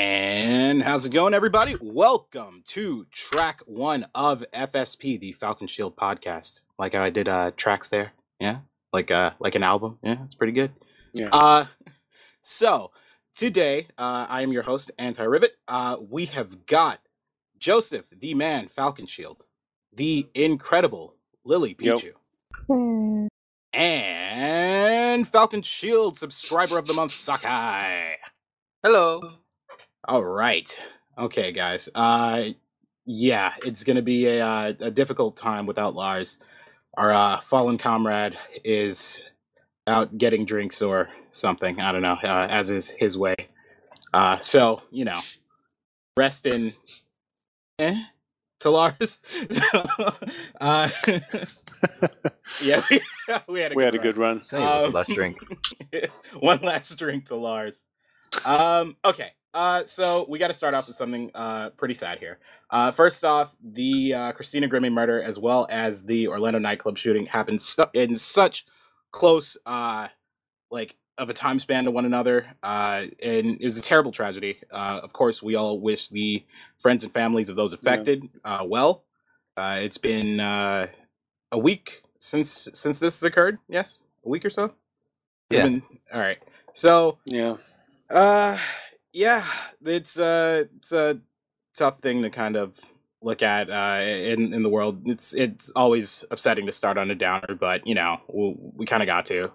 And how's it going, everybody? Welcome to track one of FSP, the Falconshield podcast. Like how I did uh tracks there, yeah, like uh like an album, yeah, it's pretty good. Yeah. Uh, so today, uh, I am your host, AntRivet. Uh, we have got Josef, the man, Falconshield, the incredible Lily Yep. Pichu, Hmm. and Falconshield subscriber of the month, Sakai. Hello. All right. Okay, guys. Uh yeah, it's going to be a uh, a difficult time without Lars. Our uh, fallen comrade is out getting drinks or something. I don't know, uh, as is his way. Uh so, you know, rest in eh to Lars. uh yeah, we, we had a we had a run. good run. Say Um, last drink. one last drink to Lars. Um, okay. Uh, so we got to start off with something uh, pretty sad here. Uh, first off, the uh, Christina Grimmie murder, as well as the Orlando nightclub shooting, happened in such close, uh, like, of a time span to one another, uh, and it was a terrible tragedy. Uh, of course, we all wish the friends and families of those affected uh, well. Uh, it's been uh, a week since since this has occurred. Yes, a week or so. It's Yeah. been- all right. So, Yeah. uh, yeah, it's uh, it's a tough thing to kind of look at uh, in in the world. It's it's always upsetting to start on a downer, but you know we, we kind of got to.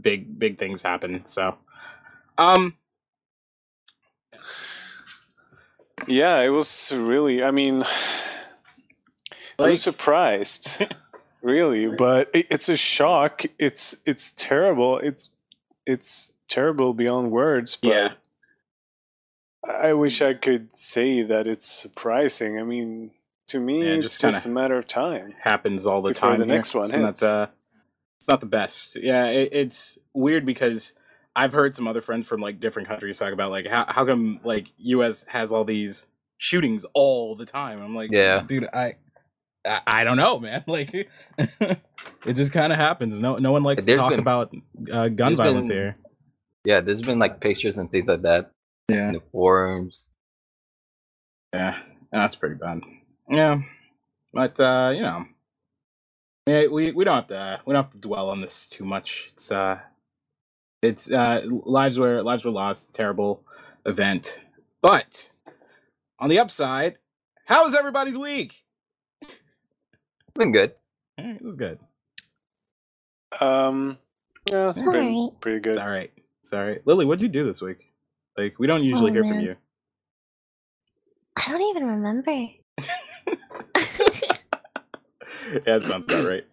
Big big things happen. So, um, Yeah, it was really I mean I like was surprised. really, but it, it's a shock. It's it's terrible. It's it's terrible beyond words, but yeah, I wish I could say that it's surprising. I mean, to me Yeah, it's just just, a matter of time. happens all the time. the here. next one it's not hits. uh, it's not the best. Yeah, it, it's weird because I've heard some other friends from like different countries talk about like how how come like U.S. has all these shootings all the time. I'm like, Yeah. dude, I. I I don't know, man. Like, it just kind of happens. No, no one likes to There's talk been- about uh, gun violence been- here. Yeah, there's been like pictures and things like that Yeah, in the forums. Yeah, that's pretty bad. Yeah, but uh, you know, yeah, we we don't have to we don't have to dwell on this too much. It's uh, it's uh, lives were lives were lost. Terrible event, but on the upside, how was everybody's week? Been good. It was good. Um yeah, it's It's been alright. pretty It's good. all right. It's all right. Lily, what'd you do this week? Like we don't usually Oh, hear from you. I don't even remember. yeah, that sounds about right.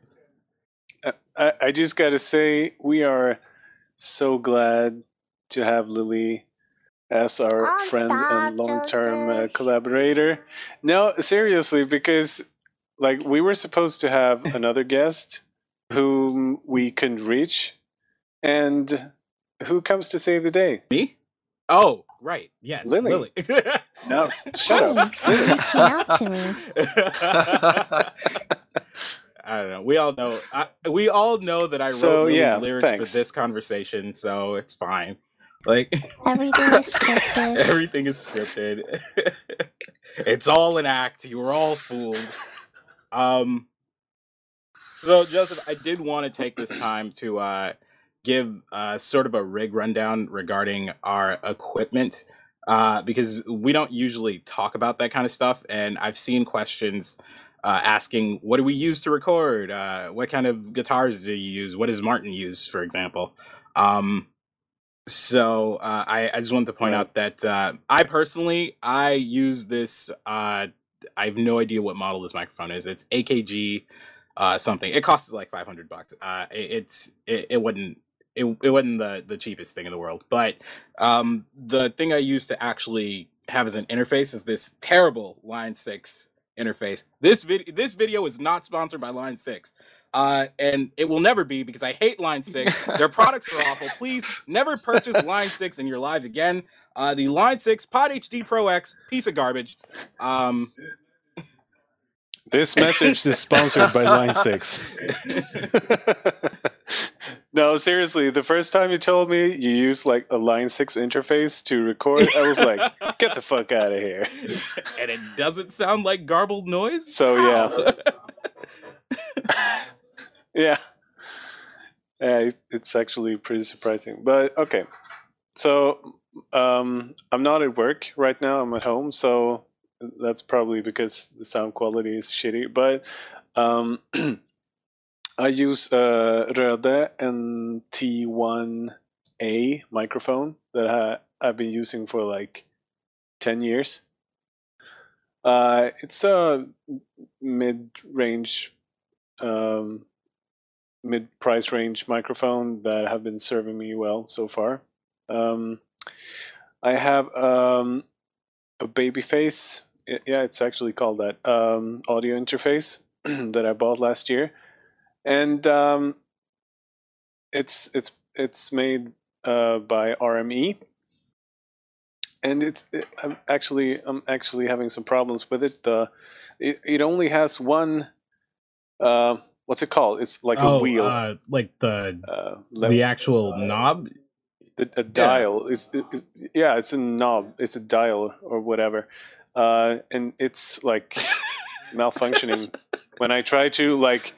I, I just got to say, we are so glad to have Lily as our Oh, friend stop, and long-term uh, collaborator. No, seriously, because like we were supposed to have another guest whom we couldn't reach, and who comes to save the day? Me? Oh, right. Yes, Lily. Lily. No, shut up. Hey, reaching out to me. I don't know. We all know. I, we all know that I wrote So, Lily's yeah, lyrics thanks. for this conversation, so it's fine. Like Everything is scripted. everything is scripted. it's all an act. You were all fooled. Um. So Josef, I did want to take this time to uh, give uh, sort of a rig rundown regarding our equipment uh, because we don't usually talk about that kind of stuff, and I've seen questions uh, asking, "What do we use to record? Uh, what kind of guitars do you use? What does Martin use, for example?" Um, so uh, I, I just wanted to point out that uh, I personally I use this. Uh, I have no idea what model this microphone is. It's AKG uh, something. It costs like five hundred bucks. Uh, it, it's it, it wouldn't it, it wasn't the the cheapest thing in the world. But um, the thing I used to actually have as an interface is this terrible Line Six interface. This video this video is not sponsored by Line Six. Uh, and it will never be because I hate Line 6. Their products are awful. Please never purchase Line 6 in your lives again. Uh, the Line 6 Pod HD Pro X, piece of garbage. Um, This message is sponsored by Line Six. No, seriously, the first time you told me you used like a Line 6 interface to record, I was like, get the fuck out of here. and it doesn't sound like garbled noise. So, yeah. Yeah. Yeah, it- it's actually pretty surprising. But okay. So, um, I'm not at work right now. I'm at home. So, that's probably because the sound quality is shitty. But um, I use a Rode NT1A microphone that I, I've been using for like 10 years. Uh, it's a mid range um, mid price range microphone that have been serving me well so far. Um, I have um, a Babyface. Yeah, it's actually called that um, audio interface that I bought last year, and um, it's it's it's made uh, by RME. And it's it, I'm actually I'm actually having some problems with it. The it, it only has one uh, what's it called? It's like a oh, wheel, uh, like the uh, the actual uh, knob. the, a dial. Is it's, yeah, it's a knob. It's a dial or whatever, uh, and it's like malfunctioning when I try to like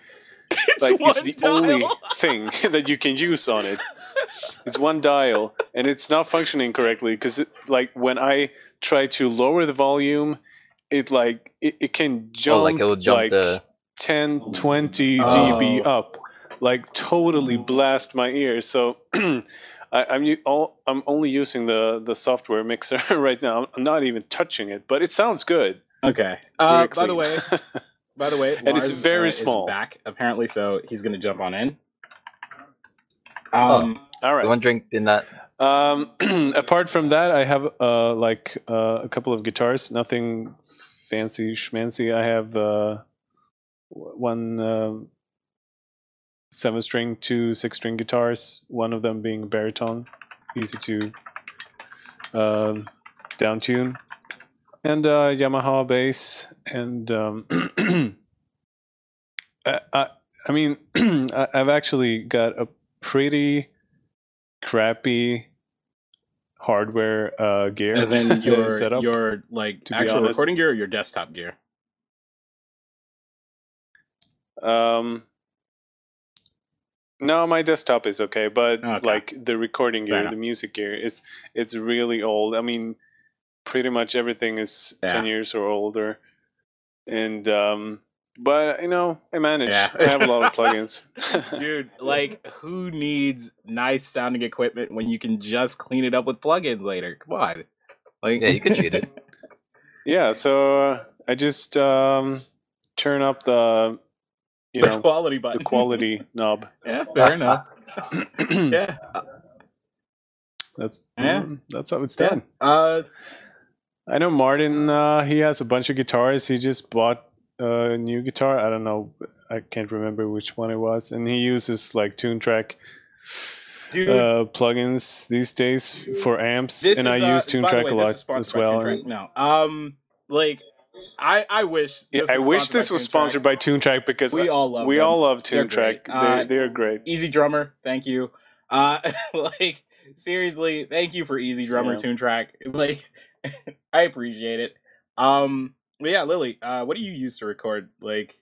It's like one it's the only thing that you can use on it. It's one dial, and it's not functioning correctly because like when I try to lower the volume, it like it, it can jump oh, like it'll jump like the. 10 20 Oh. dB up, like totally blast my ears. So I, I'm all, I'm only using the the software mixer right now. I'm not even touching it, but it sounds good. Okay. Uh, by the way, clean. by the way, And it's very uh, is small. back apparently, so he's gonna jump on in. Oh. Um, all right. One drink in that. Um, apart from that, I have uh, like uh, a couple of guitars. Nothing fancy schmancy. I have uh, one um seven string, two six string guitars. One of them being baritone, easy to um, down tune, and uh, Yamaha bass. And um, I, I, I mean, I- I've actually got a pretty crappy hardware uh, gear as in your setup. your like actual recording gear or your desktop gear. Um, no, my desktop is okay, but Okay. like the recording gear, the music gear, it's it's really old. I mean, pretty much everything is Yeah. ten years or older, and um, but you know, I manage. Yeah. I have a lot of plugins. Dude, like who needs nice sounding equipment when you can just clean it up with plugins later? Come on. Like Yeah, you can cheat it. yeah, so uh, I just um, turn up the you the know quality the button. quality knob. yeah, fair enough. Yeah. That's Yeah. mm, that's how it's Yeah. done. Uh I know Martin. Uh, he has a bunch of guitars. He just bought a new guitar. I don't know. I can't remember which one it was. And he uses like Toontrack uh, plugins these days for amps. this and is, I uh, use Toontrack way, a lot as well. Toontrack. No. Um like I I wish Yeah, this I was wish sponsored by this was Toontrack. sponsored by Toontrack because We all love we them. all love They're TuneTrack. great. Uh, they, they are great. EZdrummer, thank you. Uh like seriously, thank you for EZdrummer Yeah. Toontrack. Like I appreciate it. Um but yeah, Lily, uh what do you use to record? Like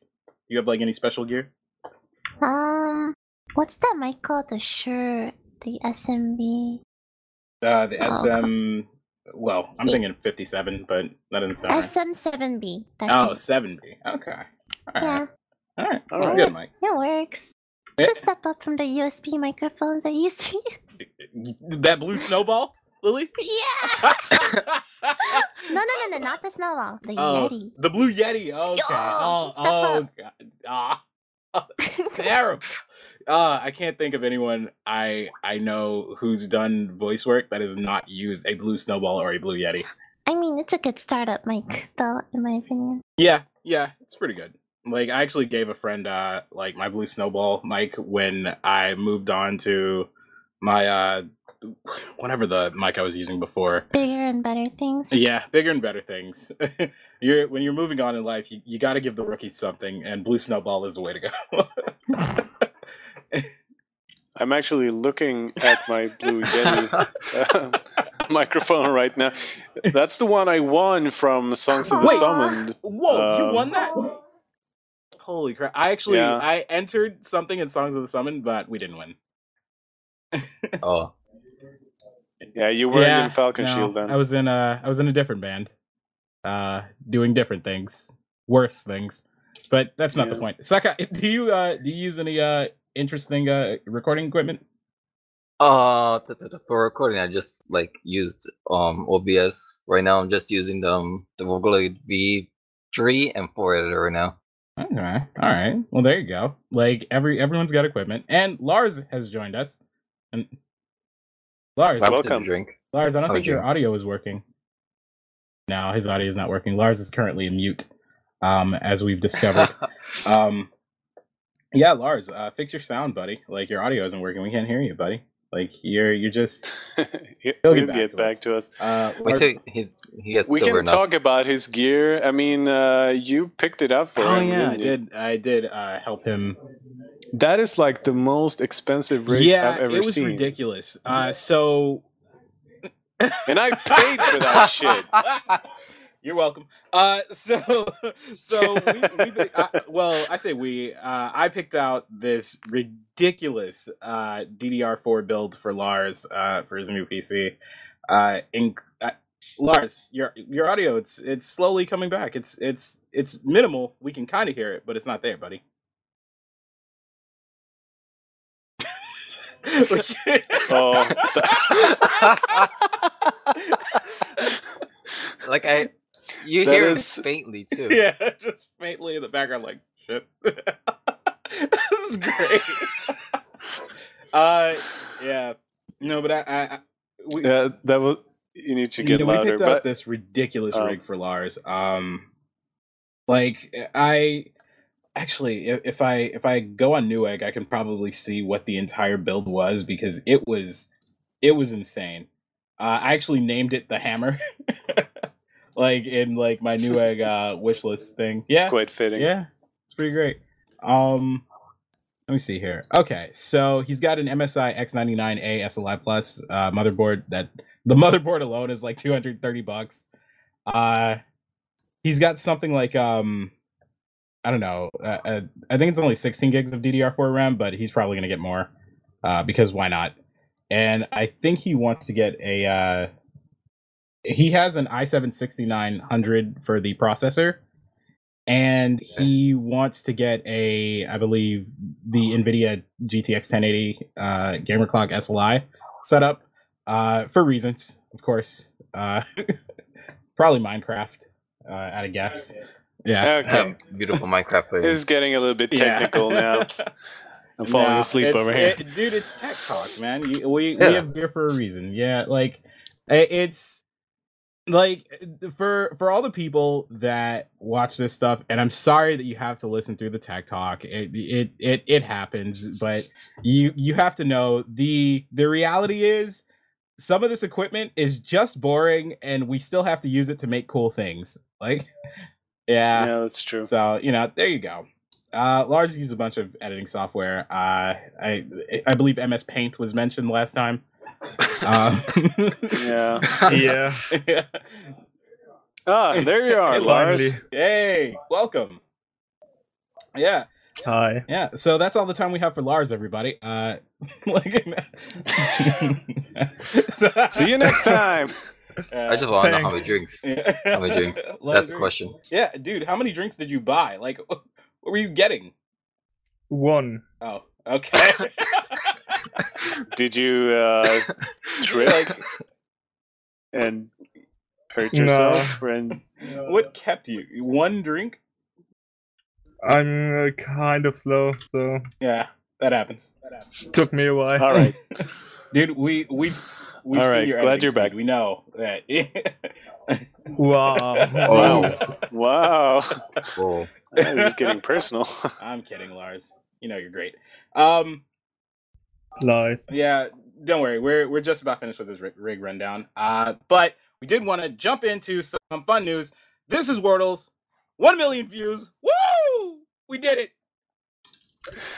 you have like any special gear? Um, what's that mic called? The Shure, the SMB, Uh the Oh, SM well, I'm thinking 57, but that doesn't sound. SM7B. That's Oh, it. 7B. Okay. Alright. Yeah, Alright. All That's right. good, Mike. it works. It's a step up from the USB microphones I used to use. That blue snowball, Lily? Yeah. No, no, no, no, not the snowball. The Oh, Yeti. The blue Yeti. Okay. Oh, oh up. god. Ah. terrible. Uh, I can't think of anyone I I know who's done voice work that has not used a blue snowball or a blue Yeti. I mean, it's a good startup mic, though, in my opinion. Yeah, yeah, it's pretty good. Like I actually gave a friend uh like my blue snowball mic when I moved on to my uh whatever the mic I was using before. Bigger and better things. Yeah, bigger and better things. you're when you're moving on in life, you, you got to give the rookies something, and blue snowball is the way to go. I'm actually looking at my Blue Jenny uh, microphone right now. That's the one I won from Songs of the Wait. Summoned. Whoa, you Um, won that? Holy crap! I actually Yeah. I entered something in Songs of the Summoned, but we didn't win. oh, Yeah, you were in Falcon no, Shield then. I was in a I was in a different band, uh, doing different things, worse things. But that's not the point. Saka, do you uh do you use any uh interesting uh recording equipment? uh, th- th- th- for recording, I just like used um OBS. Right now, I'm just using the um, the Vocaloid V3 and 4 editor right now. Okay, all right. Well, there you go. Like every everyone's got equipment, and Lars has joined us. And Lars, welcome. drink. Lars, I don't Oh, think your audio is working. No, his audio is not working. Lars is currently mute, um, as we've discovered. um, yeah, Lars, uh, fix your sound, buddy. Like your audio isn't working. We can't hear you, buddy. Like you're you're just. He- He'll He'll get get, back back, to to us. Uh, Lars- till he he gets We can enough. talk about his gear. I mean, uh, you picked it up for oh him. yeah, I didn't you? did. I did uh, help him That is like the most expensive rig yeah, I've ever seen. it was seen. ridiculous. Uh, so And I paid for that shit. You're welcome. Uh, so so we, we pick- uh, well, I say we. Uh, I picked out this ridiculous uh, DDR4 build for Lars uh, for his new PC. Uh, in, uh, Lars, your your audio it's it's slowly coming back. It's it's it's minimal. We can kind of hear it, but it's not there, buddy. Oh, like I, you That hear is- it faintly too. yeah, just faintly in the background, like shit. this is great. uh, yeah, no, but I, I, I we, yeah, that was. You need to get yeah, we louder. picked out But this ridiculous Oh. rig for Lars. Um, like I actually, if, I if I go on Newegg, I can probably see what the entire build was because it was it was insane. Uh, I actually named it the Hammer, like in like my Newegg uh, wish list thing. it's Yeah, quite fitting. yeah, it's pretty great. Um, let me see here. Okay, so he's got an MSI X99A SLI Plus uh, motherboard. That the motherboard alone is like 230 bucks. Uh, he's got something like um, I don't know. Uh, uh, I think it's only 16 gigs of DDR4 RAM, but he's probably gonna get more, uh, because why not? And I think he wants to get a. Uh, he has an i7 6900 for the processor and he wants to get a i believe the nvidia gtx 1080 uh gamer clock sli setup uh for reasons of course uh probably minecraft uh at a guess yeah Okay. Um, beautiful Minecraft It's getting a little bit Yeah. technical now. I'm falling No, asleep over here. it- dude it's tech talk man you, we we Yeah. have beer for a reason yeah like it's like for for all the people that watch this stuff and i'm sorry that you have to listen through the tech talk it it it, it happens but you you have to know the the reality is some of this equipment is just boring and we still have to use it to make cool things like yeah yeah, that's true. so you know, there you go. Uh, Lars used a bunch of editing software. Uh, I I believe MS Paint was mentioned last time. Um, Yeah. Yeah. Ah, there you are, Hey, Lars. Finally. hey, welcome. Yeah, Hi. yeah. So that's all the time we have for Lars, everybody. Uh, like, See you next time. I just want to know how many drinks. Yeah. How many drinks? Lot of That's the drinks. question. Yeah, dude. How many drinks did you buy? Like, what were you getting? One. Oh, okay. Did you uh, trip like, and hurt No. yourself? And what kept you? One drink? I'm uh, kind of slow, so Yeah, that happens. That happens. took me a while. all right, Dude, we we've we've All seen your glad you're speed. back. We know that. wow. Oh. wow, Whoa. this is getting personal. I'm kidding, Lars. You know you're great. Um, Nice. yeah, don't worry. We're we're just about finished with this rig, rig rundown. Uh, but we did want to jump into some fun news. This is Wordles. One million views. Woo! We did it.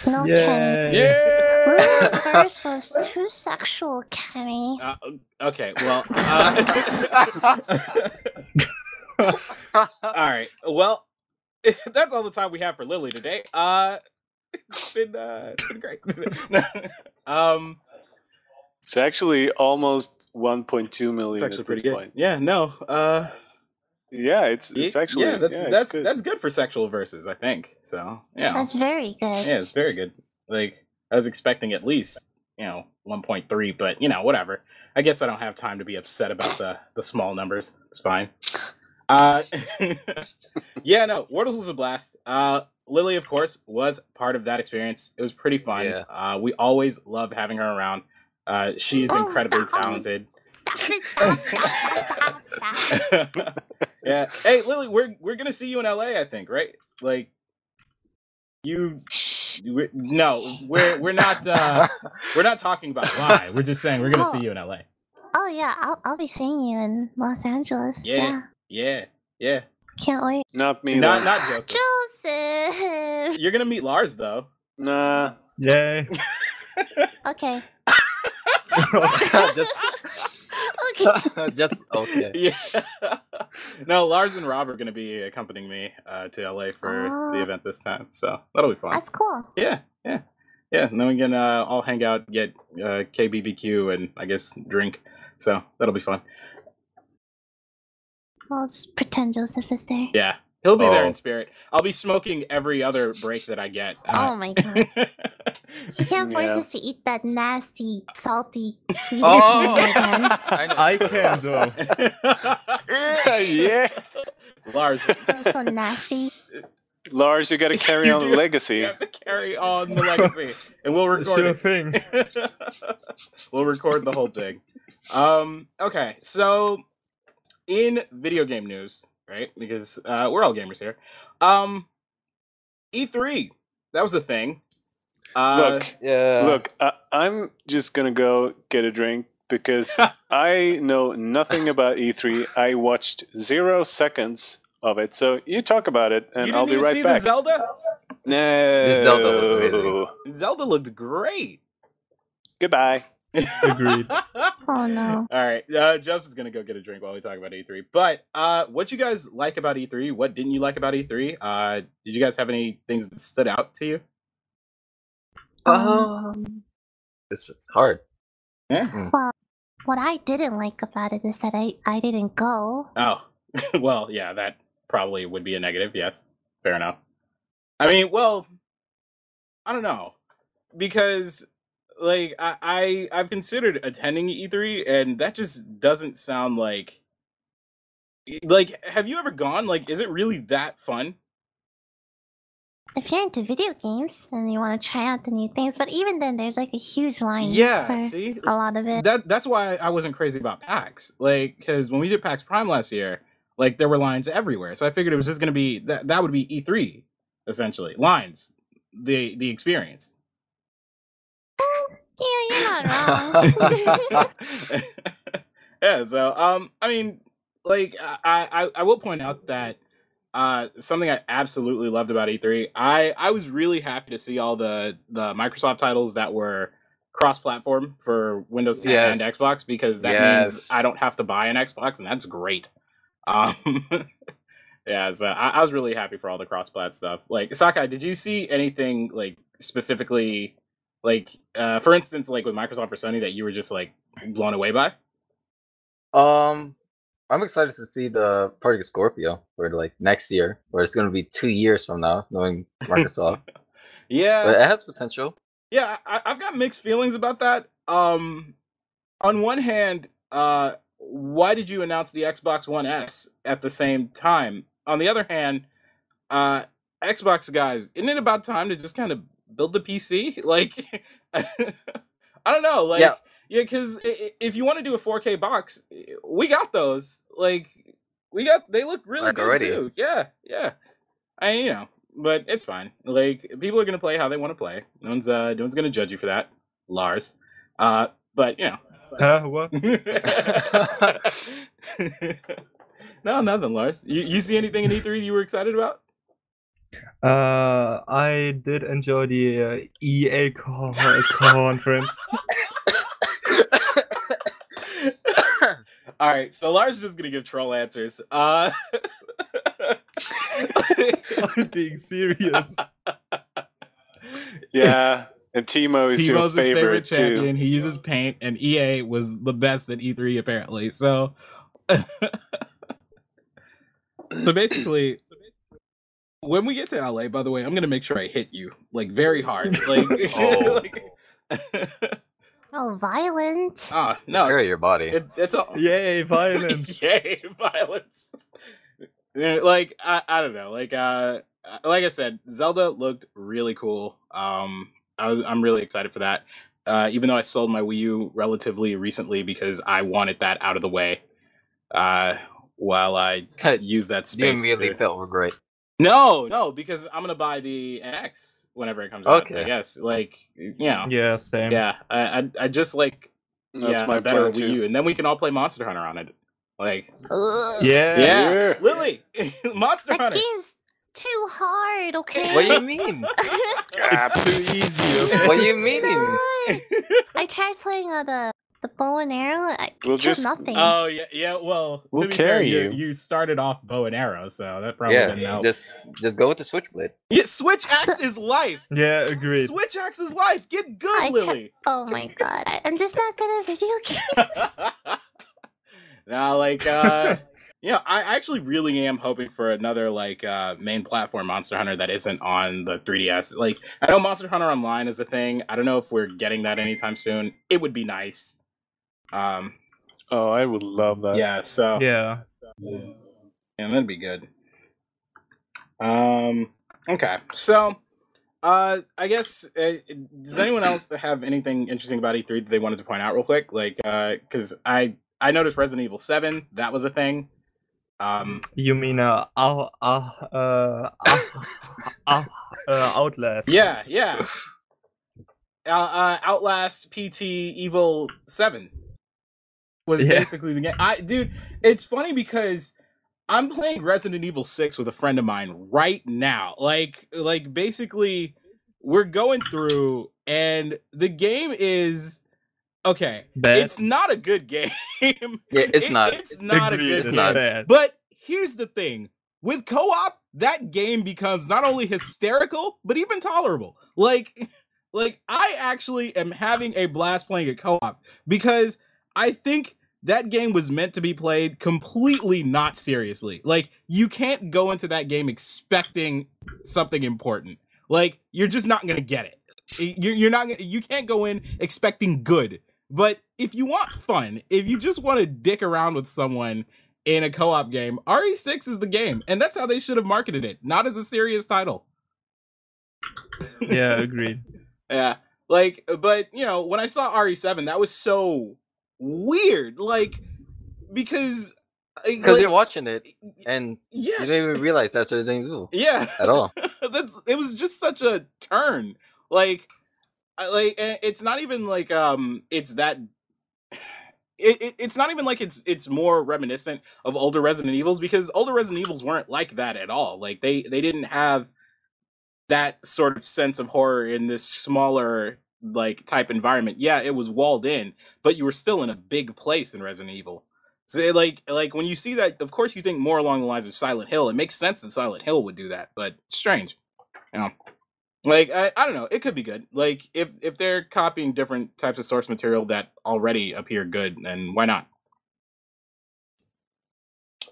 No Yay. kidding. Yeah, Lily's was too sexual, Kenny. Uh, okay, well, uh, all right. Well, that's all the time we have for Lily today. Uh, it's been uh, it's been great. um, It's actually almost 1.2 million it's actually at pretty this good. point. Yeah, no. Uh, Yeah, it's it's actually yeah, that's yeah, that's good. that's good for sexual verses, I think. So yeah, That's very good. yeah, it's very good. Like I was expecting at least you know 1.3, but you know whatever. I guess I don't have time to be upset about the the small numbers. It's fine. Uh, yeah, no, Wordles was a blast. Uh, Lily, of course, was part of that experience. It was pretty fun. Yeah. Uh, we always love having her around. Uh, she is Oh, incredibly stop. talented. Stop, stop. yeah. Hey, Lily, we're we're gonna see you in LA, I think, right? Like, you. Shh. we no, we're we're not uh we're not talking about why. We're just saying we're gonna Oh. see you in LA. Oh yeah, I'll I'll be seeing you in Los Angeles. Yeah. Yeah, yeah. Can't wait. Not me. Not though. not Josef. Josef. You're gonna meet Lars though. Nah. Yay. Okay. just, okay. just okay. Yeah. No, Lars and Rob are gonna be accompanying me uh, to LA for the Oh. event this time, so that'll be fun. That's cool. Yeah, yeah, yeah. And then we can uh, all hang out, get uh, KBBQ, and I guess drink. So that'll be fun. I'll just pretend Josef is there. Yeah, he'll be there Oh. in spirit. I'll be smoking every other break that I get. Oh Uh, my god. You can't force Yeah. us to eat that nasty, salty, sweet Oh, candy again. I. I can though. yeah. Lars, That was so nasty. Lars, you got to carry You on the legacy. you have to carry on the legacy, and we'll record Sure it. thing. we'll record the whole thing. Um, okay, so in video game news, right? Because uh, we're all gamers here. Um, E3, that was the thing. Uh, Look, Yeah. look, I, I'm just gonna go get a drink because I know nothing about E3. I watched zero seconds of it. So you talk about it, and you didn't I'll be even right see back. the Zelda? no. Zelda was amazing. Zelda looked great. Goodbye. Agreed. Oh no. All right, uh, Josef's gonna go get a drink while we talk about E3. But uh, what you guys like about E3? What didn't you like about E3? Uh, did you guys have any things that stood out to you? Um, this is hard. Yeah. What I didn't like about it is that I, I didn't go. Oh, well, yeah, that probably would be a negative. Yes, fair enough. I mean, well, I don't know because like I, I I've considered attending E3, and that just doesn't sound like like. Have you ever gone? Like, is it really that fun? If you're into video games and you want to try out the new things, but even then, there's like a huge line Yeah. See, a lot of it. that that's why I wasn't crazy about PAX. Like, because when we did PAX Prime last year, like there were lines everywhere. So I figured it was just gonna be that that would be E3 essentially lines the the experience. Yeah, you're not wrong. yeah. So um, I mean, like I I I will point out that uh something I absolutely loved about E3. I I was really happy to see all the the Microsoft titles that were cross-platform for Windows 10 and Xbox because that means I don't have to buy an Xbox and that's great. Um Yeah, so I, I was really happy for all the cross-plat stuff. Like Sakai, did you see anything like specifically like uh for instance like with Microsoft or Sony that you were just like blown away by? Um, I'm excited to see the Project Scorpio for like next year, where it's gonna be two years from now, knowing Microsoft. Yeah. but it has potential. Yeah, I, I've got mixed feelings about that. Um, on one hand, uh, why did you announce the Xbox One S at the same time? On the other hand, uh, Xbox guys, isn't it about time to just kind of build the PC? Like, I don't know, like, Yeah. yeah, because if you want to do a 4K box, we got those. Like, we got they look really Like good already. too. Yeah, yeah. I you know, but it's fine. Like people are gonna play how they want to play. No one's uh no one's gonna judge you for that, Lars. Uh, but you know. Huh? What? no, nothing, Lars. You you see anything in E3 you were excited about? Uh, I did enjoy the uh, EA co- conference. All right, so Lars is just gonna give troll answers. Uh, I'm being serious. Yeah, and Teemo is your Teemo's his favorite, favorite too. champion. He uses paint, and EA was the best at E3 apparently. So, so basically, when we get to LA, by the way, I'm gonna make sure I hit you like very hard. Like, Oh. like- Oh, violent. ah, no, Carry your body. it, it's all Yay, violence! Yay, violence. Like I, I don't know, like uh, like I said, Zelda looked really cool. Um, I was I'm really excited for that. Uh, even though I sold my Wii U relatively recently because I wanted that out of the way. Uh, while I use that you space. immediately to- felt regret. No, no, because I'm gonna buy the NX whenever it comes out. I Okay. guess, like you know, Yeah, same. yeah. I I, I just like That's yeah, my better plan Wii too. U, and then we can all play Monster Hunter on it. Like, Ugh. Yeah. yeah, Yeah. Lily, Monster That Hunter. game's too hard, okay? What do you mean? It's too easy. Okay? What do you mean? not. I tried playing uh, the the bow and arrow. I We'll just- nothing. oh yeah, yeah. Well, We'll to be fair, carry you. you. you started off bow and arrow, so that probably didn't yeah, help. just just go with the switchblade. Yeah, Switch Axe is life. Yeah, agreed. Switch Axe is life. Get good, I tra- Lily. oh my god, I, I'm just not good at video games. now, like, uh, you know, I actually really am hoping for another like uh main platform Monster Hunter that isn't on the 3DS. Like, I know Monster Hunter Online is a thing. I don't know if we're getting that anytime soon. It would be nice. Um, Oh, I would love that. yeah. So Yeah. yeah, that'd be good. Um. Okay. So, uh, I guess uh, does anyone else have anything interesting about E3 that they wanted to point out real quick? Like, uh, because I I noticed Resident Evil Seven that was a thing. Um. You mean uh, uh, uh, uh, uh, uh, uh Outlast? Yeah. Yeah. Uh, uh, Outlast PT Evil Seven was Yeah. basically the game. I dude, it's funny because I'm playing Resident Evil Six with a friend of mine right now. Like, like basically, we're going through, and the game is okay. Bad. It's not a good game. Yeah, it's It- not. It's not Agreed, a good game. not. bad. But here's the thing with co op, that game becomes not only hysterical, but even tolerable. Like, like I actually am having a blast playing a co op because I think that game was meant to be played completely not seriously. Like, you can't go into that game expecting something important. Like, you're just not gonna get it. You're, you're not gonna, you can't go in expecting good. But if you want fun, if you just want to dick around with someone in a co-op game, RE6 is the game, and that's how they should have marketed it, not as a serious title. yeah, agreed. Yeah, like, but you know, when I saw RE7, that was so weird, like, because Because like, you're watching it and yeah. you don't even realize that's Resident Evil yeah, at all. that's it was just such a turn like I- like it's not even like um it's that it, it, it's not even like it's it's more reminiscent of older resident evils because older resident evils weren't like that at all like they they didn't have that sort of sense of horror in this smaller like type environment yeah it was walled in but you were still in a big place in resident evil so like like when you see that, of course you think more along the lines of Silent Hill. It makes sense that Silent Hill would do that, but it's strange. You know. Like I, I don't know, it could be good. Like if if they're copying different types of source material that already appear good, then why not?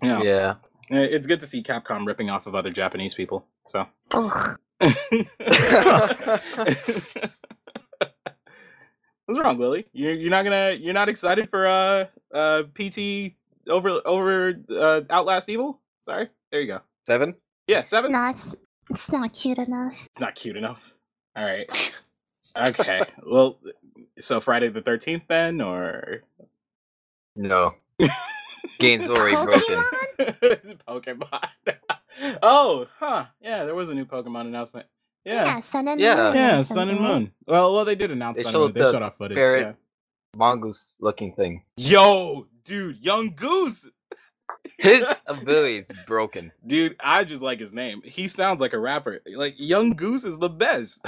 You know, Yeah. it's good to see Capcom ripping off of other Japanese people. So Ugh. What's wrong, Lily? You're you're not gonna you're not excited for uh uh PT over over uh Outlast Evil? Sorry, there you go. Seven? Yeah, seven. No, it's, it's not cute enough. It's not cute enough. All right. Okay. well, so Friday the Thirteenth then, or No. Game's already broken. Pokemon? Pokemon? oh, huh? Yeah, there was a new Pokemon announcement. Yeah. Yeah. Sun and Yeah. Moon. or Yeah, Sun and? Moon. Well, well, they did announce They Sun and Moon. They the showed off footage. parrot. Yeah. Mongoose looking thing. Yo, dude, Yungoos. His ability is broken. Dude, I just like his name. He sounds like a rapper. Like Yungoos is the best.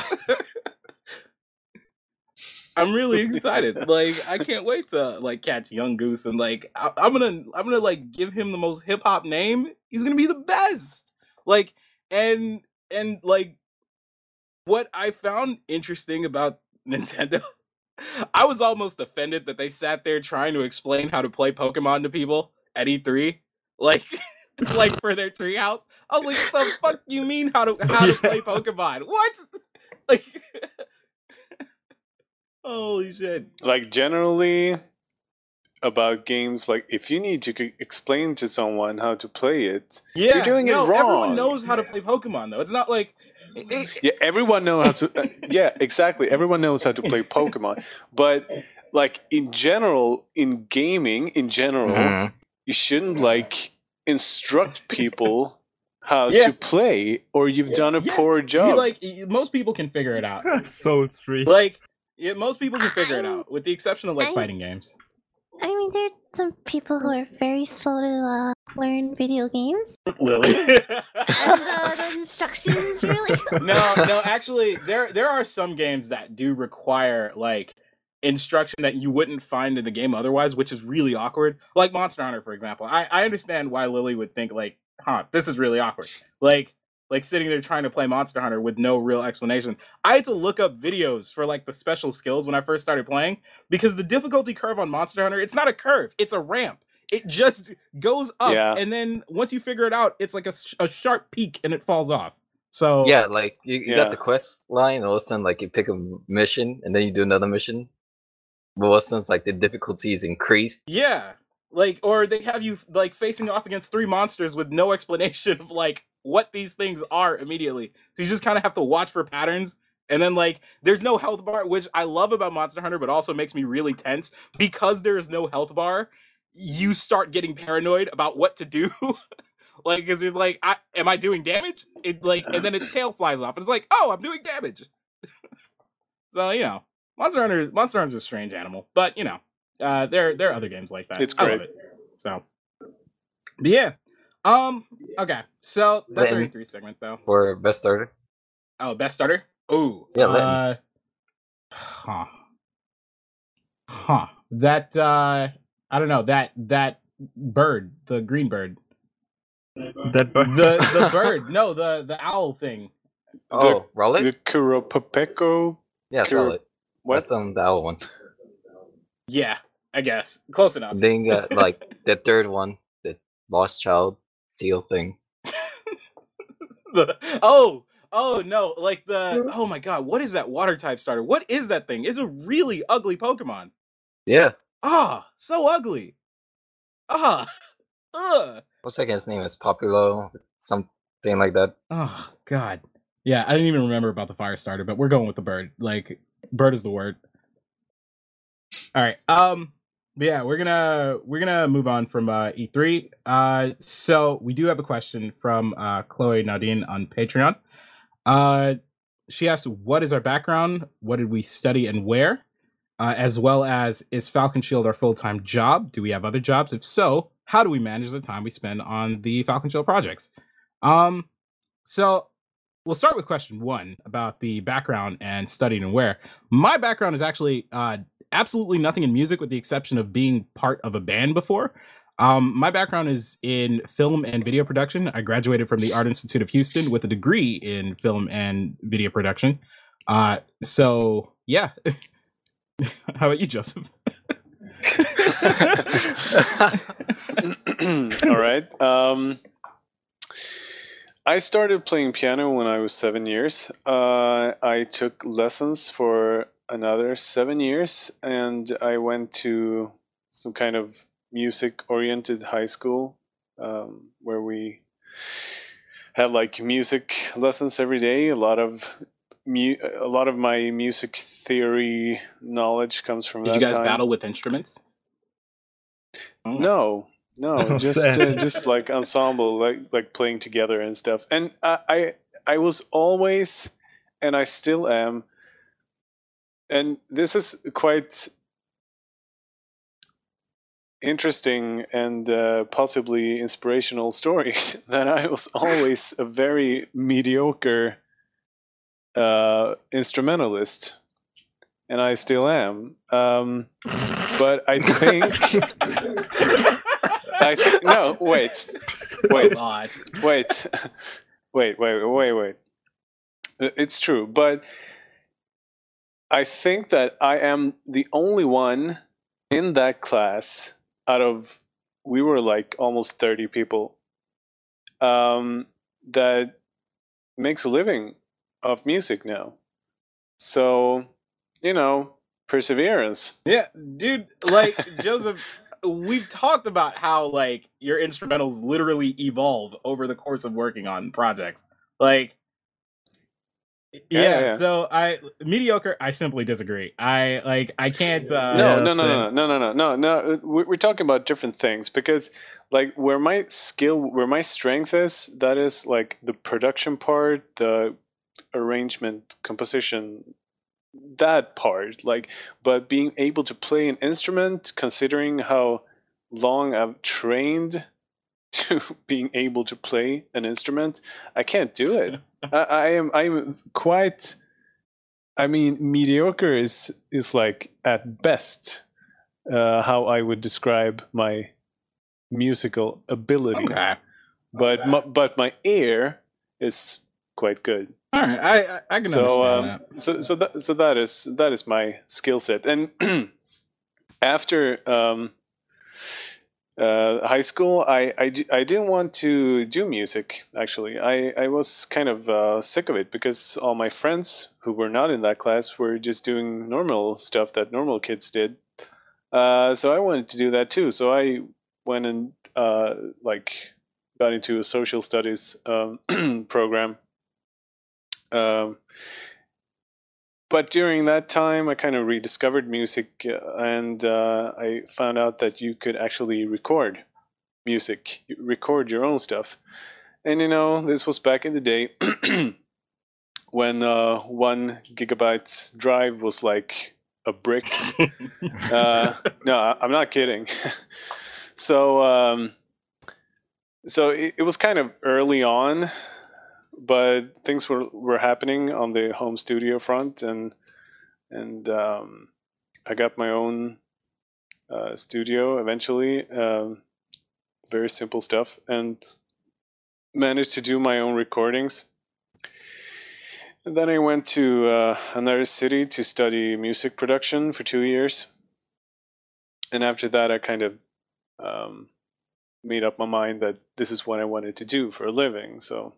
I'm really excited. Like I can't wait to like catch Yungoos and like I, I'm gonna I'm gonna like give him the most hip hop name. He's gonna be the best. Like and and like what I found interesting about Nintendo, I was almost offended that they sat there trying to explain how to play Pokemon to people at E3. Like like for their treehouse. I was like, what the fuck you mean how to how to play Pokemon? What? Like Holy shit. like generally about games like if you need to explain to someone how to play it Yeah, you're doing it no, Everyone knows how to play Pokemon though. It's not like yeah everyone knows how to uh, yeah exactly everyone knows how to play pokemon but like in general in gaming in general Mhm. you shouldn't like instruct people how Yeah. to play or you've done a Yeah, poor you, job like most people can figure it out. so it's free. Like yeah, most people can figure it out, with the exception of like fighting games. I mean, there are some people who are very slow to uh, learn video games, Lily. and uh, the instructions really. no, no, actually, there there are some games that do require like instruction that you wouldn't find in the game otherwise, which is really awkward. Like Monster Hunter, for example. I, I understand why Lily would think like, huh, this is really awkward. Like like sitting there trying to play Monster Hunter with no real explanation. I had to look up videos for like the special skills when I first started playing because the difficulty curve on Monster Hunter, it's not a curve, it's a ramp. It just goes up, Yeah. and then once you figure it out, it's like a, a sharp peak and it falls off. So Yeah, like you, you Yeah. got the quest line, all of a sudden, like you pick a mission, and then you do another mission. But all of a sudden, it's like the difficulty is increased. Yeah. Like, or they have you like facing off against three monsters with no explanation of like what these things are immediately. So you just kind of have to watch for patterns. And then like there's no health bar, which I love about Monster Hunter, but also makes me really tense because there is no health bar. You start getting paranoid about what to do. like, because you're like, I, am I doing damage? It like, and then its tail flies off, and it's like, oh, I'm doing damage. so you know, Monster Hunter, Monster Hunter's a strange animal, but you know, uh, there there are other games like that. It's I love great. it. So, but yeah. Um. Okay. So that's our Then- E3 segment, though. For best starter, Oh, best starter. Ooh. Yeah. Uh, huh. Huh. That uh, I don't know. That that bird, the green bird, That bird. the the bird. No, the the owl thing. oh, Rowlet, the kuropapeco yeah, Kur- Rowlet. what That's um the owl one. Yeah, I guess close enough. Then you got like the third one, the lost child seal thing. the oh oh no like the oh my god what is that water type starter? What is that thing? It's a really ugly pokemon. Yeah, ah so ugly. Ah ugh. What's that guy's name? Is Popplio, something like that. oh god. Yeah i didn't even remember about the fire starter but we're going with the bird. Like bird is the word. All right um yeah we're gonna we're gonna move on from uh e3 uh so we do have a question from uh chloe nadine on patreon. Uh she asked what is our background? What did we study and where? Uh, as well as is falcon shield our full-time job? Do we have other jobs? If so how do we manage the time we spend on the falcon shield projects? Um so we'll start with question one about the background and studying and where. My background is actually uh absolutely nothing in music with the exception of being part of a band before um, my background is in film and video production. I graduated from the Art Institute of Houston with a degree in film and video production. Uh, so yeah. How about you, Josef? All right. Um, I started playing piano when I was seven years. Uh, I took lessons for another seven years, and I went to some kind of music-oriented high school um, where we had like music lessons every day. A lot of mu- a lot of my music theory knowledge comes from Did that you guys time. battle with instruments? Oh. No, no, Oh, just uh, just like ensemble, like like playing together and stuff. And I, I I was always, and I still am. And this is quite interesting and uh, possibly inspirational stories that I was always a very mediocre uh, instrumentalist, and I still am. Um, but I think I think no. Wait, wait, wait, wait, wait, wait, wait. It's true, but I think that I am the only one in that class out of we were like almost 30 people um, that makes a living of music now. So, you know, perseverance. Yeah, dude, like Josef, we've talked about how like your instrumentals literally evolve over the course of working on projects. Like yeah, Yeah, yeah. so I mediocre, I simply disagree. I like I can't uh no, no, no, no, no, no, no, no, no. uh, We're we're talking about different things because, like, where my skill, where my strength is, that is like the production part, the arrangement, composition, that part. Like, but being able to play an instrument, considering how long I've trained to being able to play an instrument, I can't do it. I, I am, I'm quite. I mean, mediocre is is like at best uh, how I would describe my musical ability. Okay. But my, but my ear is quite good. All right. I I, I can So understand um, so so that so that is that is my skill set. And after um, uh, high school, I, I, I didn't want to do music, actually. I, I was kind of uh, sick of it because all my friends who were not in that class were just doing normal stuff that normal kids did. Uh, so I wanted to do that too. So I went and uh, like got into a social studies um, program. Um, but during that time, I kind of rediscovered music, uh, and uh, I found out that you could actually record music, you record your own stuff. And you know, this was back in the day when uh, one gigabyte drive was like a brick. uh, no, I'm not kidding. so, um, so it, it was kind of early on, but things were, were happening on the home studio front, and and um, I got my own uh, studio eventually. Um, very simple stuff, and managed to do my own recordings. And then I went to uh, another city to study music production for two years. And after that, I kind of um, made up my mind that this is what I wanted to do for a living. So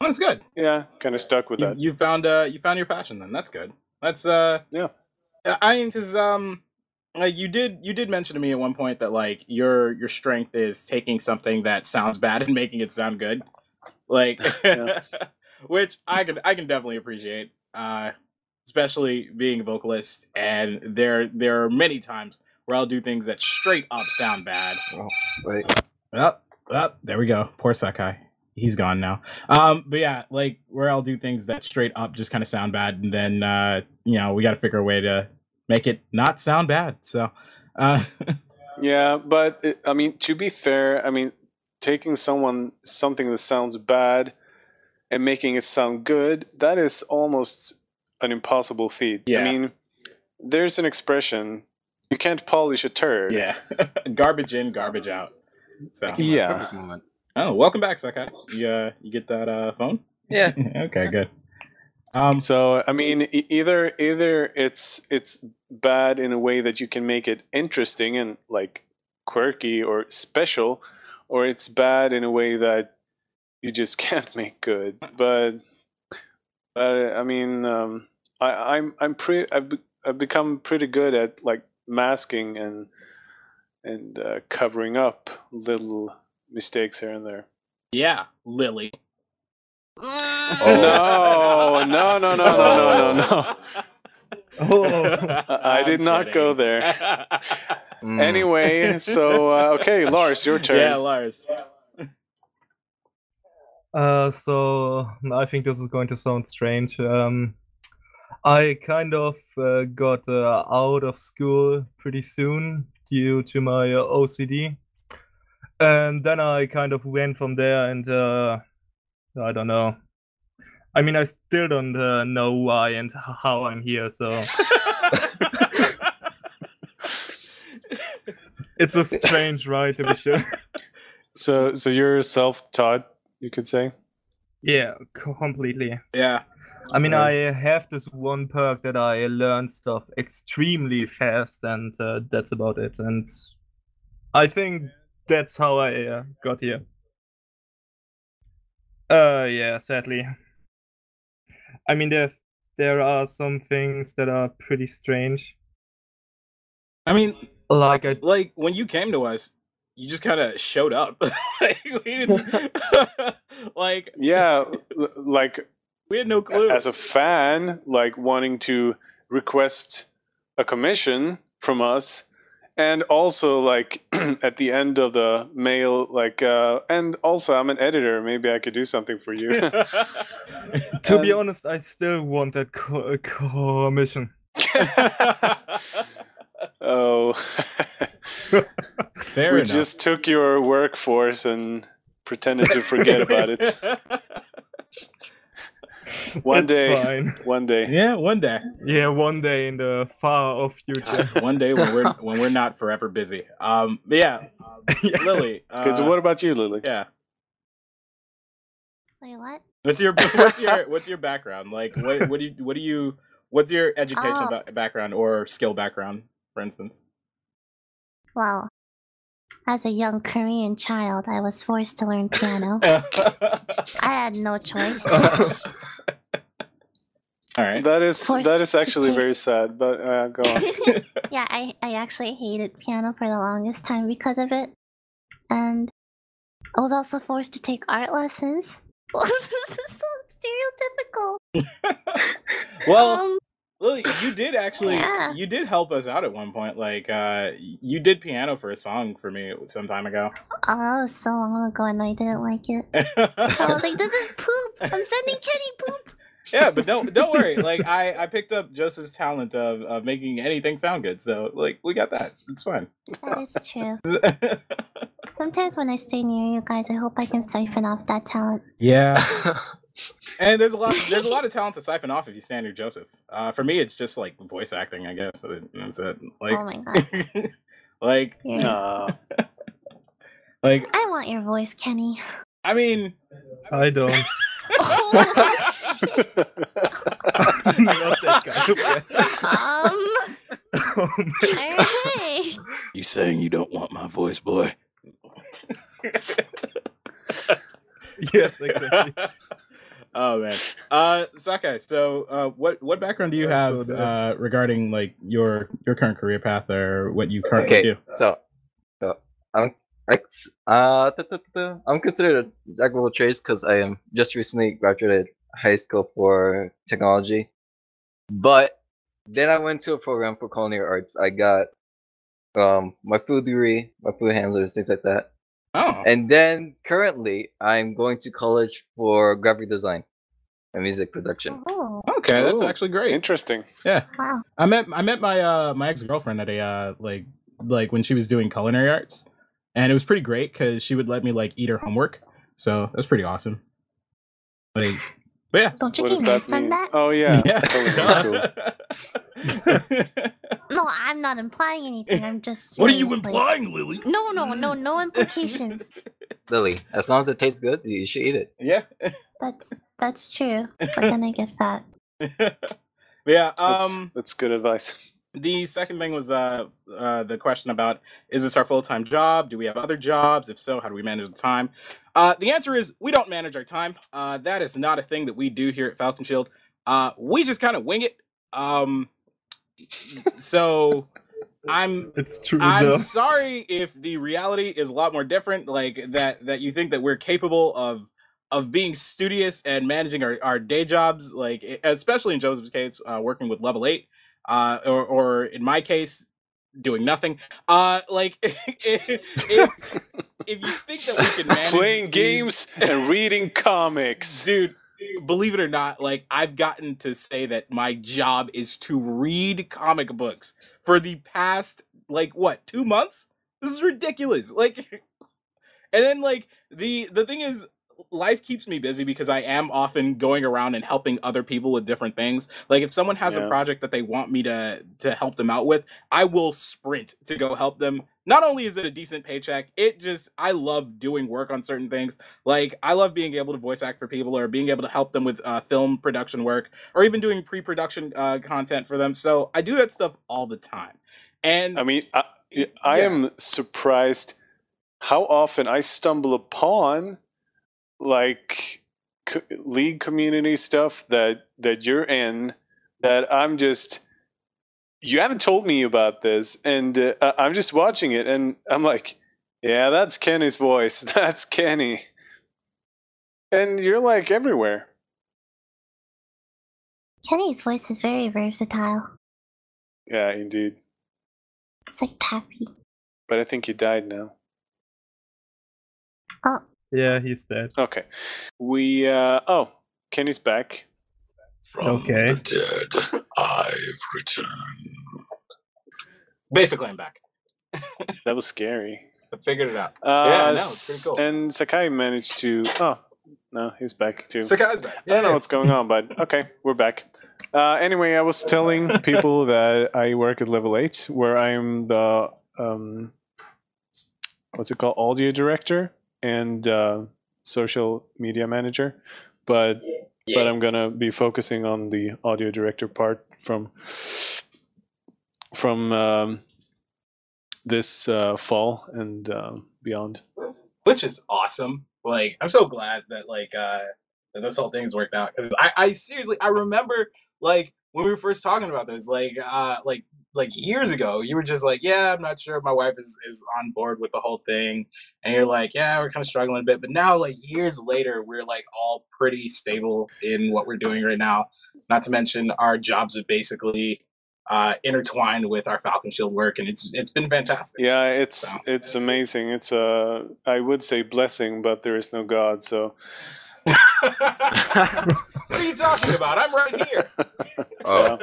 That's good. yeah, kind of stuck with You, that. you found uh you found your passion then. That's good. That's uh Yeah. I mean cuz um like you did you did mention to me at one point that like your your strength is taking something that sounds bad and making it sound good. Like Yeah. which I can I can definitely appreciate. Uh especially being a vocalist and there there are many times where I'll do things that straight up sound bad. Wait. Oh, oh, there we go. Poor Sakai. He's gone now. Um, but yeah, like where I'll do things that straight up just kind of sound bad, and then uh, you know we got to figure a way to make it not sound bad. So, uh, Yeah, but it, I mean, to be fair, I mean, taking someone something that sounds bad and making it sound good, that is almost an impossible feat. Yeah. I mean, there's an expression: you can't polish a turd. yeah, garbage in, garbage out. So, Yeah. Perfect moment. oh, welcome back, Sakai. You uh, you get that uh phone? Yeah. okay, good. Um, So I mean, e- either either it's it's bad in a way that you can make it interesting and like quirky or special, or it's bad in a way that you just can't make good. But but I mean, um, I, I'm I'm pretty I've, be- I've become pretty good at like masking and and uh, covering up little mistakes here and there. yeah, Lily. No, no, no, no, no, no, no, no. Oh, I- I did I'm not go there. Mm. Anyway, so uh, okay, Lars, your turn. yeah, Lars. Uh, so I think this is going to sound strange. Um, I kind of uh, got uh, out of school pretty soon due to my uh, OCD. And then I kind of went from there, and uh, I don't know. I mean, I still don't uh, know why and how I'm here, so it's a strange ride to be sure. So, so you're self-taught, you could say. yeah, completely. yeah. I mean, Uh, I have this one perk that I learn stuff extremely fast, and uh, that's about it. And I think that's how I uh, got here. Uh, yeah, sadly. I mean, there there are some things that are pretty strange. I mean, Like I like when you came to us, you just kind of showed up. like we didn't like Yeah, like we had no clue. as a fan, like wanting to request a commission from us, and also like at the end of the mail, like, uh, and also I'm an editor. Maybe I could do something for you. to be honest, I still want that co- commission. oh, Fair we enough. just took your workforce and pretended to forget about it. One It's day, fine. one day. yeah, one day. Yeah, one day in the far off future. one day when we're when we're not forever busy. Um, but yeah, Yeah. Lily. Okay, so uh, what about you, Lily? Yeah. Wait, what? What's your what's your what's your background? Like what what do you what do you what's your educational Oh. ba- background or skill background, for instance? Well, as a young Korean child, I was forced to learn piano. I had no choice. Right. That is Forced that is actually very sad, but uh, go on. yeah, I, I actually hated piano for the longest time because of it. And I was also forced to take art lessons. this is so stereotypical. Well, um, Lily, you did actually Yeah. you did help us out at one point. Like uh you did piano for a song for me some time ago. oh, that was so long ago and I didn't like it. I was like, this is poop. I'm sending Kenny poop. Yeah, but don't don't worry. Like I I picked up Josef's talent of, of making anything sound good. So like we got that. It's fine. That is true. Sometimes when I stay near you guys, I hope I can siphon off that talent. yeah. And there's a lot there's a lot of talent to siphon off if you stand near Joseph. Uh for me it's just like voice acting, I guess. That's it. Like oh my god. like You're- Uh, like I want your voice, Kenny. I mean I don't. Oh, shit. I'm not that kind of guy. um, Oh, man. You saying you don't want my voice, boy? yes, exactly. oh man. Uh Sakai, so uh what what background do you have uh regarding like your your current career path or what you currently okay, do? so so I'm uh I'm considered a jack of all trades because I am just recently graduated high school for technology, but then I went to a program for culinary arts. I got um my food degree, my food handlers, things like that, Oh. and then currently I'm going to college for graphic design and music production. Oh, okay, that's Ooh, actually great. Interesting. Yeah. wow. I met I met my uh my ex girlfriend at a uh like like when she was doing culinary arts, and it was pretty great because she would let me like eat her homework, so that was pretty awesome. Like, but yeah, Don't you What get mad that from that? Oh yeah, culinary school. No, I'm not implying anything. I'm just. what are you like- implying, Lily? No, no, no, no implications. Lily, as long as it tastes good, you should eat it. yeah. That's that's true. But then I get that. but yeah, That's, um, that's good advice. The second thing was uh, uh, the question about is this our full time job? Do we have other jobs? If so, how do we manage the time? Uh, the answer is we don't manage our time. Uh, that is not a thing that we do here at Falconshield. Uh, we just kind of wing it. Um, so I'm It's true, I'm though. sorry if the reality is a lot more different, like that that you think that we're capable of of being studious and managing our, our day jobs, like especially in Josef's case, uh, working with level eight, uh, or or in my case, doing nothing. Uh, like if if, if you think that we can manage Playing these- games and reading comics. dude believe it or not like i've gotten to say that my job is to read comic books for the past like what two months. This is ridiculous. Like, and then like the the thing is, life keeps me busy because I am often going around and helping other people with different things. Like if someone has Yeah. a project that they want me to to help them out with, I will sprint to go help them. Not only is it a decent paycheck, it just I love doing work on certain things. Like I love being able to voice act for people or being able to help them with uh, film production work or even doing pre-production uh, content for them. So I do that stuff all the time. And I mean, I, I Yeah. am surprised how often I stumble upon like co- league community stuff that that you're in that I'm just you haven't told me about this and uh, I'm just watching it and I'm like, yeah, that's Kenny's voice. That's Kenny. And you're like everywhere. Kenny's voice is very versatile. Yeah, indeed. It's like tappy. But I think he died now. Oh, Yeah, he's dead. Okay. We uh oh, Kenny's back. From Okay. the dead, I've returned. basically, I'm back. That was scary. I figured it out. Uh, Yeah, no, it's pretty cool. And Sakai managed to. Oh, no, he's back too. Sakai's back. Yeah, I don't know what's going on, but okay, we're back. Uh, anyway, I was telling people that I work at Level 8, where I'm the. Um, what's it called? Audio director and uh, social media manager. But but I'm gonna be focusing on the audio director part from from um, this uh, fall and um beyond. which is awesome. Like, I'm so glad that like uh that this whole thing's worked out because I, I seriously I remember like when we were first talking about this, like uh like like years ago, you were just like, yeah, I'm not sure if my wife is is on board with the whole thing, and you're like, yeah, we're kind of struggling a bit, but now like years later, we're like all pretty stable in what we're doing right now. Not to mention our jobs are basically uh intertwined with our Falconshield work, and it's it's been fantastic. Yeah, it's So- it's amazing. It's a I would say blessing, but there is no God. So what are you talking about? I'm right here. Oh,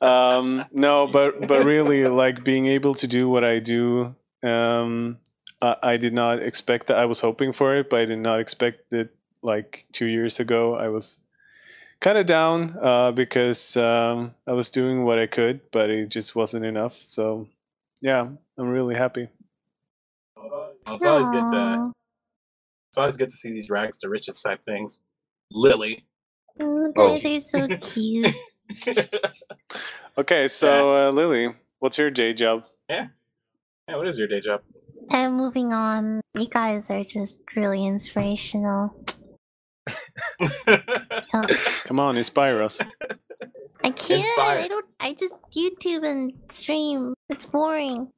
um, no, but but really, like being able to do what I do, um, I, I did not expect that. I was hoping for it, but I did not expect it. Like two years ago, I was kind of down uh, because um, I was doing what I could, but it just wasn't enough. So yeah, I'm really happy. Well, it's always good to it's always good to see these rags to riches type things. Lily. Oh, Oh. guys are so cute. Okay, so uh, Lily, what's your day job? yeah, Yeah, what is your day job? and moving on, you guys are just really inspirational. Yeah. Come on, inspire us. I can't. Inspire. I don't. I just YouTube and stream. It's boring.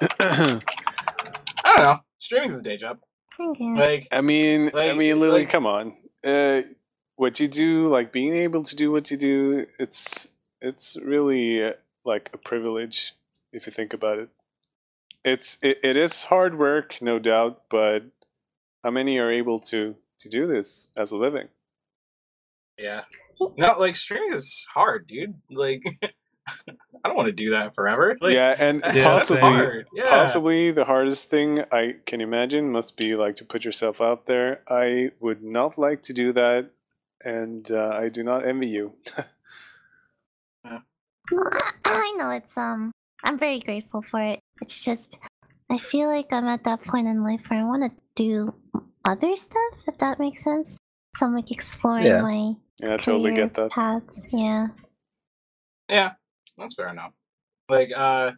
I don't know. Streaming is a day job. Okay. Like I mean, I mean, Lily, like- come on. Uh, what you do, like being able to do what you do, it's it's really uh, like a privilege if you think about it. It's it, it is hard work, no doubt, but how many are able to to do this as a living? yeah. No, like streaming is hard, dude. Like I don't want to do that forever. Like yeah, and Yeah, possibly Yeah. Possibly the hardest thing I can imagine must be like to put yourself out there. I would not like to do that, and uh, I do not envy you. Well, I, I know it's um. I'm very grateful for it. It's just, I feel like I'm at that point in life where I want to do other stuff. If that makes sense. So I'm like exploring Yeah. my Yeah, I totally career get that. paths. Yeah. Yeah, that's fair enough. Like, uh,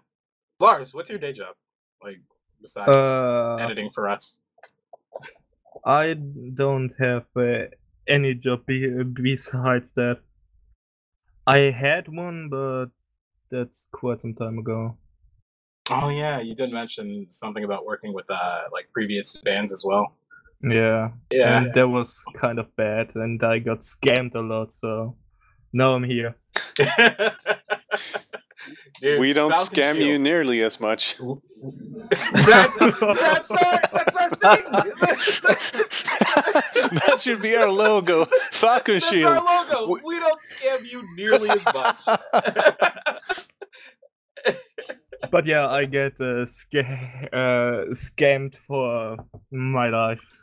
Lars, what's your day job? Like, besides Uh, editing for us? I don't have uh, any job be- besides that. I had one, but that's quite some time ago. Oh yeah, you did mention something about working with uh like previous bands as well. Yeah, Yeah. and that was kind of bad, and I got scammed a lot. So now I'm here. Dude, we don't Falcon scam you nearly as much. that's, that's our that's our thing. that should be our logo, Falcon That's Shield. our logo. We- We don't scam you nearly as much. but yeah, I get uh, sca- uh, scammed for my life.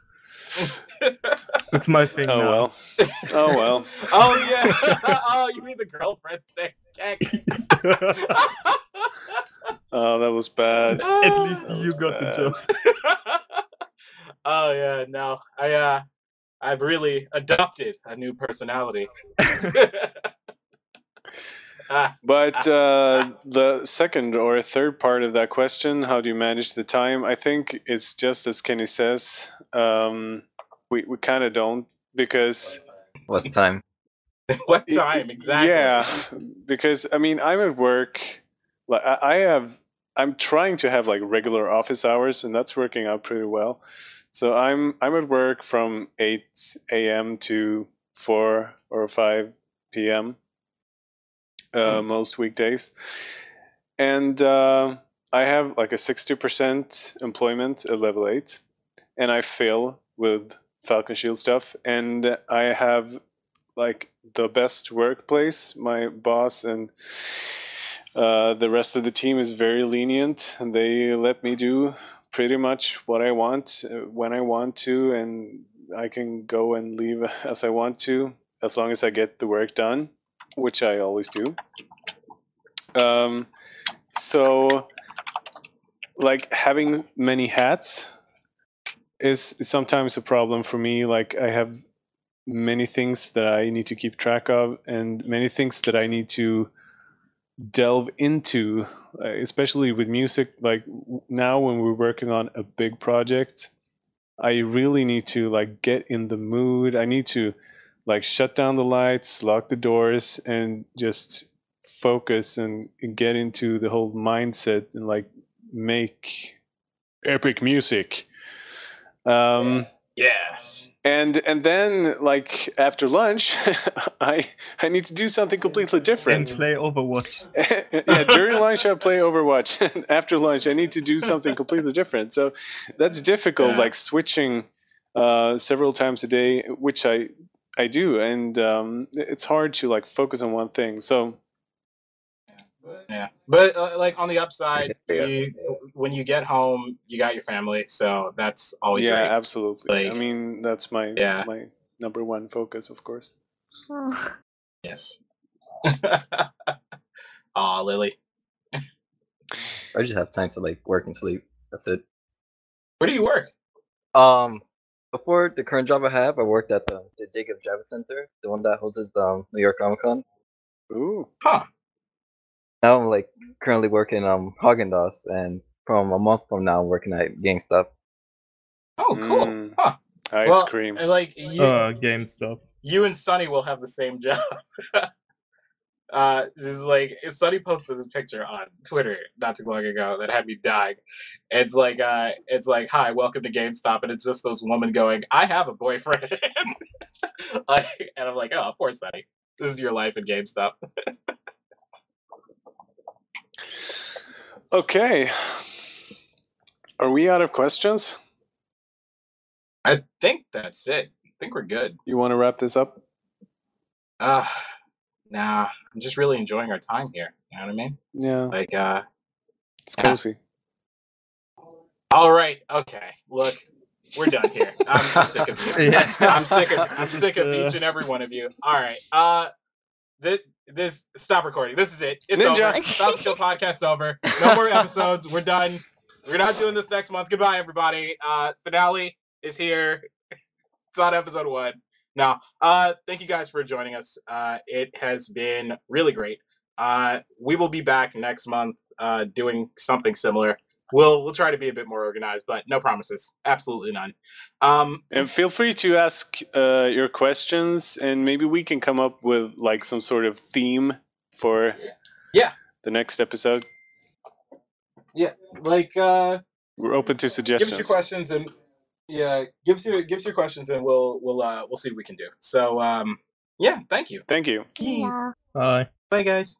It's my thing Oh now. well. Oh well. oh yeah. oh, you mean the girlfriend thing? Heck. Oh, that was bad. At least That you was got the bad. job. oh yeah, no. I uh I've really adopted a new personality. But uh, the second or third part of that question, how do you manage the time? I think it's just as Kenny says. Um, we we kind of don't because What's the time? what time exactly? Yeah, because I mean I'm at work. Like I, I have, I'm trying to have like regular office hours, and that's working out pretty well. So I'm I'm at work from 8 a.m. to 4 or 5 p.m. Uh, most weekdays, and uh, I have like a 60% employment at level eight, and I fill with Falconshield stuff, and I have like the best workplace. My boss and uh, the rest of the team is very lenient, and they let me do pretty much what I want uh, when I want to, and I can go and leave as I want to, as long as I get the work done, which I always do. Um, so, like having many hats is sometimes a problem for me. Like I have many things that I need to keep track of, and many things that I need to delve into, especially with music. Like now, when we're working on a big project, I really need to like get in the mood. I need to like shut down the lights, lock the doors, and just focus and, and get into the whole mindset and like make epic music. Um, Yes. and and then like after lunch i i need to do something completely different. And different play Overwatch. yeah during lunch i play overwatch after lunch i need to do something completely different so that's difficult Yeah. like switching uh several times a day which i i do and um it's hard to like focus on one thing so Yeah, but uh, like on the upside, Yeah. you, when you get home, you got your family, so that's always yeah great. absolutely i mean that's my Yeah. my number one focus of course Oh, Yes. Aw, Lily, I just have time to like work and sleep. That's it. where do you work? Um, before the current job I have, I worked at the, the Jacob Javits Center, the one that hosts the um, New York Comic Con. ooh Huh? Now I'm like currently working um Haagen Dazs, and from a month from now, working at GameStop. Oh, cool. Mm. Huh? ice well, cream Like you, Uh, GameStop. you and Sunny will have the same job. uh, this is like Sunny posted this picture on Twitter not too long ago that had me dying. It's like, uh, it's like, hi, welcome to GameStop, and it's just those woman going, I have a boyfriend, like, and I'm like, oh, poor Sunny. This is your life in GameStop. Okay. Are we out of questions? I think that's it. I think we're good. You want to wrap this up? Uh, nah, I'm just really enjoying our time here. You know what I mean? Yeah, Like, uh, it's Yeah. cozy. all right, okay, look, we're done here. I'm, I'm sick of you. Yeah. I'm sick of I'm sick of uh, each and every one of you. All right. Uh this this stop recording. This is it. It's Ninja. over. Stop the show podcast over. No more episodes. We're done. We're not doing this next month. Goodbye everybody. Uh finale is here. It's on episode 1. Now, uh thank you guys for joining us. Uh it has been really great. Uh we will be back next month uh doing something similar. We'll we'll try to be a bit more organized, but no promises. Absolutely none. Um And feel free to ask uh, your questions, and maybe we can come up with like some sort of theme for Yeah. the next episode. Yeah, like uh We're open to suggestions. give us your questions and yeah give us your give us your questions and we'll we'll uh we'll see what we can do so um yeah thank you Thank you. yeah. Bye. bye guys